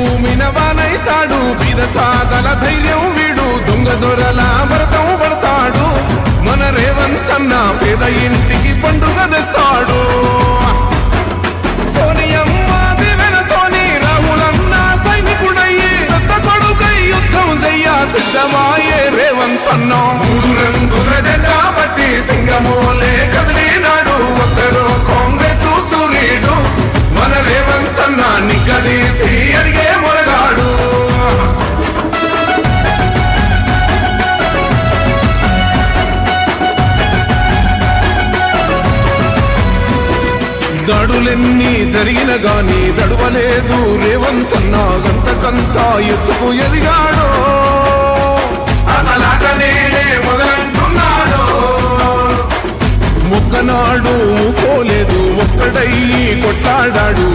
మినవానైతాడు బీద సాగల ధైర్యం వీడు. దొంగ దొరల భరతం పడతాడు. మన రేవంతన్న పేద ఇంటికి పండుగ తెస్తాడు. దాడులెన్ని జరిగిన గాని దడువలేదు రేవంతన్న గంతకంతా ఎత్తుకు ఎదిగాడు. ఒక్కనాడు పోలేదు ఒక్కడై కొట్లాడాడు